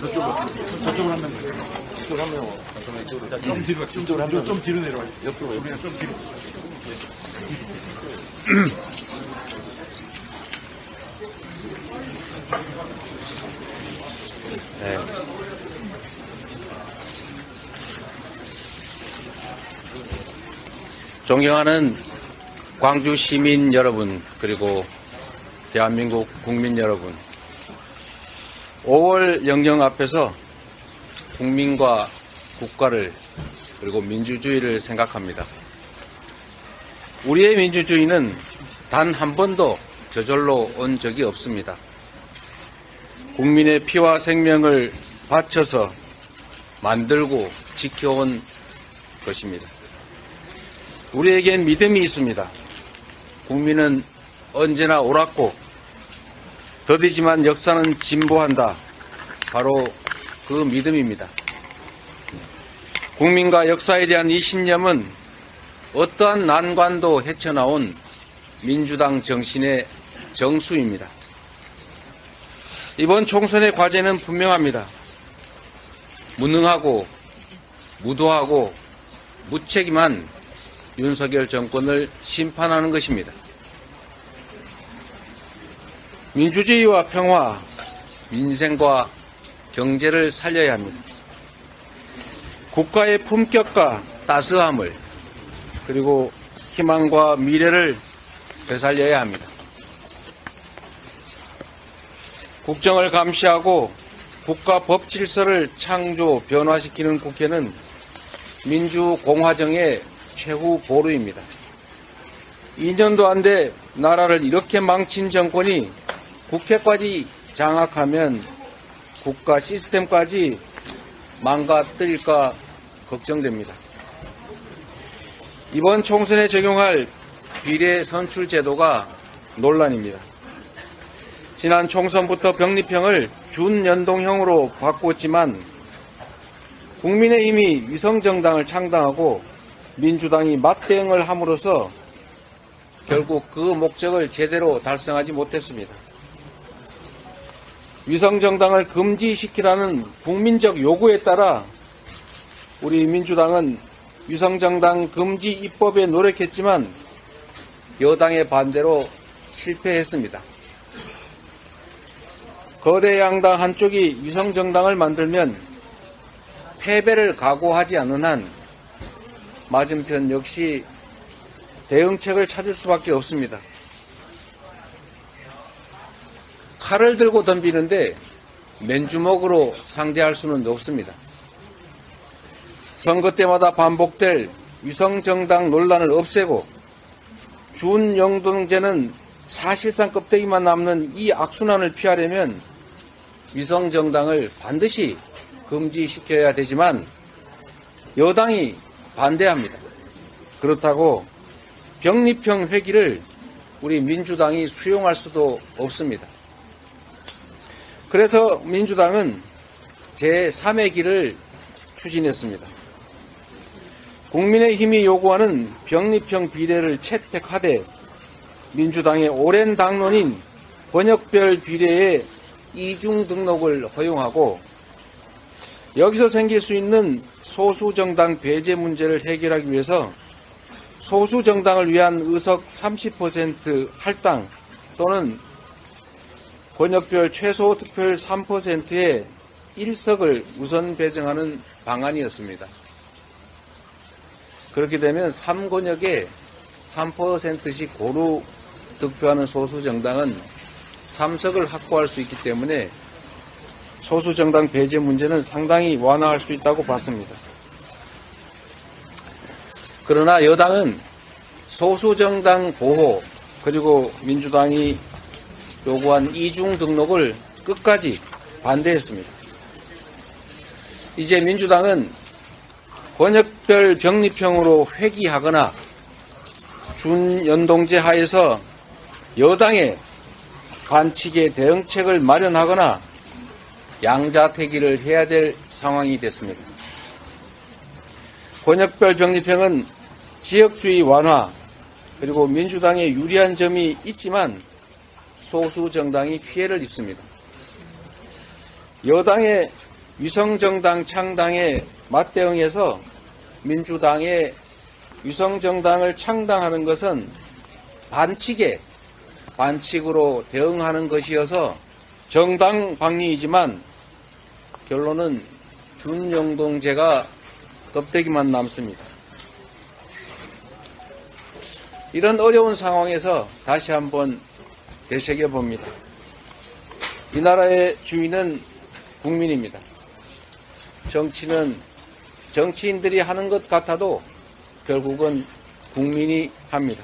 저쪽으로 한 명. 이쪽으로 한 명. 자, 좀 뒤로, 좀, 좀, 좀 뒤로 내려와. 옆으로, 옆으로. 좀 뒤로. 네. 존경하는 광주 시민 여러분, 그리고 대한민국 국민 여러분. 5월 영령 앞에서 국민과 국가를 그리고 민주주의를 생각합니다. 우리의 민주주의는 단 한 번도 저절로 온 적이 없습니다. 국민의 피와 생명을 바쳐서 만들고 지켜온 것입니다. 우리에겐 믿음이 있습니다. 국민은 언제나 옳았고 더디지만 역사는 진보한다. 바로 그 믿음입니다. 국민과 역사에 대한 이 신념은 어떠한 난관도 헤쳐나온 민주당 정신의 정수입니다. 이번 총선의 과제는 분명합니다. 무능하고 무도하고 무책임한 윤석열 정권을 심판하는 것입니다. 민주주의와 평화, 민생과 경제를 살려야 합니다. 국가의 품격과 따스함을 그리고 희망과 미래를 되살려야 합니다. 국정을 감시하고 국가 법 질서를 창조 변화시키는 국회는 민주공화정의 최후 보루입니다. 2년도 안 돼 나라를 이렇게 망친 정권이 국회까지 장악하면 국가 시스템까지 망가뜨릴까 걱정됩니다. 이번 총선에 적용할 비례 선출 제도가 논란입니다. 지난 총선부터 병립형을 준연동형으로 바꿨지만 국민의힘이 위성정당을 창당하고 민주당이 맞대응을 함으로써 결국 그 목적을 제대로 달성하지 못했습니다. 위성정당을 금지시키라는 국민적 요구에 따라 우리 민주당은 위성정당 금지 입법에 노력했지만 여당의 반대로 실패했습니다. 거대 양당 한쪽이 위성정당을 만들면 패배를 각오하지 않는 한 맞은편 역시 대응책을 찾을 수밖에 없습니다. 칼을 들고 덤비는데 맨주먹으로 상대할 수는 없습니다. 선거 때마다 반복될 위성정당 논란을 없애고 준영동제는 사실상 껍데기만 남는 이 악순환을 피하려면 위성정당을 반드시 금지시켜야 되지만 여당이 반대합니다. 그렇다고 병립형 회기를 우리 민주당이 수용할 수도 없습니다. 그래서 민주당은 제3의 길을 추진했습니다. 국민의힘이 요구하는 병립형 비례를 채택하되 민주당의 오랜 당론인 번역별 비례의 이중 등록을 허용하고 여기서 생길 수 있는 소수정당 배제 문제를 해결하기 위해서 소수정당을 위한 의석 30% 할당 또는 권역별 최소 득표율 3%의 1석을 우선 배정하는 방안이었습니다. 그렇게 되면 3권역에 3%씩 고루 득표하는 소수 정당은 3석을 확보할 수 있기 때문에 소수 정당 배제 문제는 상당히 완화할 수 있다고 봤습니다. 그러나 여당은 소수 정당 보호 그리고 민주당이 요구한 이중 등록을 끝까지 반대했습니다. 이제 민주당은 권역별 병립형으로 회귀하거나 준연동제 하에서 여당의 관측의 대응책을 마련하거나 양자택일을 해야 될 상황이 됐습니다. 권역별 병립형은 지역주의 완화 그리고 민주당에 유리한 점이 있지만 소수 정당이 피해를 입습니다. 여당의 위성정당 창당에 맞대응해서 민주당의 위성정당을 창당하는 것은 반칙에 반칙으로 대응하는 것이어서 정당 방위이지만 결론은 준영동제가 껍데기만 남습니다. 이런 어려운 상황에서 다시 한번 되새겨 봅니다. 이 나라의 주인은 국민입니다. 정치는 정치인들이 하는 것 같아도 결국은 국민이 합니다.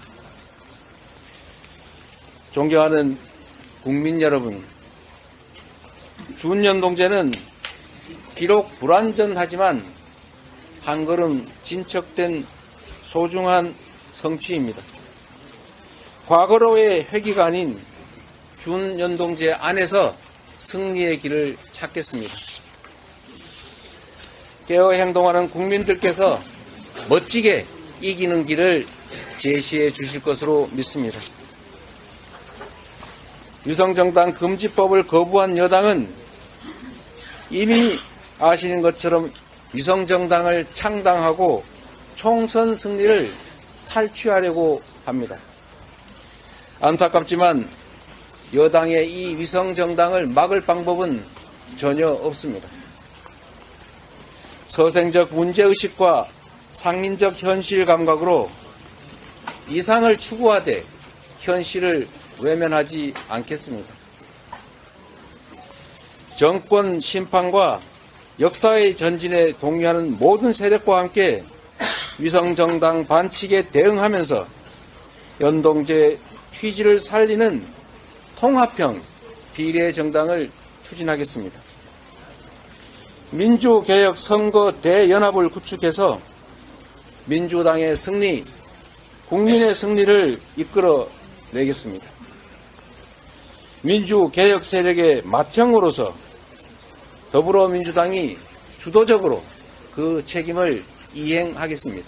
존경하는 국민 여러분, 준연동제는 비록 불완전하지만 한 걸음 진척된 소중한 성취입니다. 과거로의 회기가 아닌 준연동제 안에서 승리의 길을 찾겠습니다. 깨어 행동하는 국민들께서 멋지게 이기는 길을 제시해 주실 것으로 믿습니다. 위성정당 금지법을 거부한 여당은 이미 아시는 것처럼 위성정당을 창당하고 총선 승리를 탈취하려고 합니다. 안타깝지만 여당의 이 위성 정당을 막을 방법은 전혀 없습니다. 서생적 문제의식과 상민적 현실 감각으로 이상을 추구하되 현실을 외면하지 않겠습니다. 정권 심판과 역사의 전진에 동의하는 모든 세력과 함께 위성정당 반칙에 대응하면서 연동제 취지를 살리는 통합형 비례정당을 추진하겠습니다. 민주개혁 선거 대연합을 구축해서 민주당의 승리, 국민의 승리를 이끌어 내겠습니다. 민주개혁 세력의 맏형으로서 더불어민주당이 주도적으로 그 책임을 이행하겠습니다.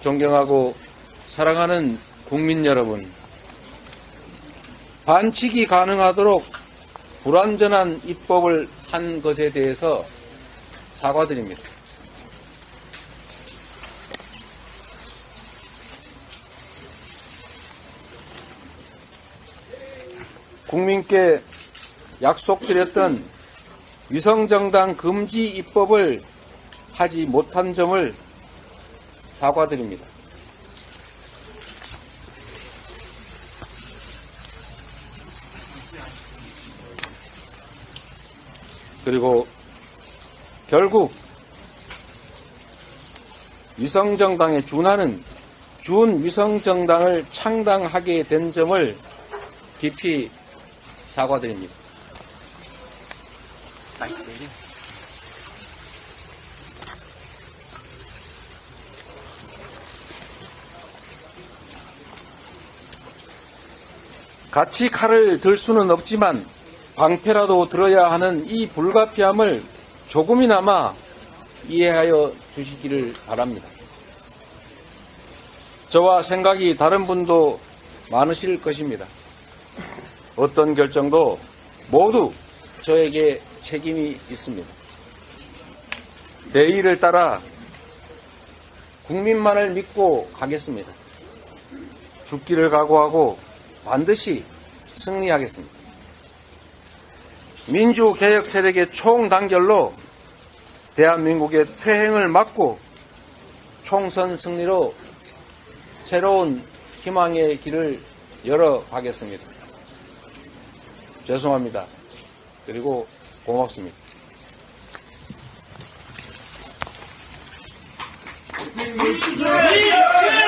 존경하고 사랑하는 국민 여러분, 반칙이 가능하도록 불완전한 입법을 한 것에 대해서 사과드립니다. 국민께 약속드렸던 위성정당 금지 입법을 하지 못한 점을 사과드립니다. 그리고 결국 위성정당에 준하는 준위성정당을 창당하게 된 점을 깊이 사과드립니다. 같이 칼을 들 수는 없지만 방패라도 들어야 하는 이 불가피함을 조금이나마 이해하여 주시기를 바랍니다. 저와 생각이 다른 분도 많으실 것입니다. 어떤 결정도 모두 저에게 책임이 있습니다. 내일을 따라 국민만을 믿고 가겠습니다. 죽기를 각오하고 반드시 승리하겠습니다. 민주개혁 세력의 총단결로 대한민국의 퇴행을 막고 총선 승리로 새로운 희망의 길을 열어가겠습니다. 죄송합니다. 그리고 고맙습니다. 민주주의!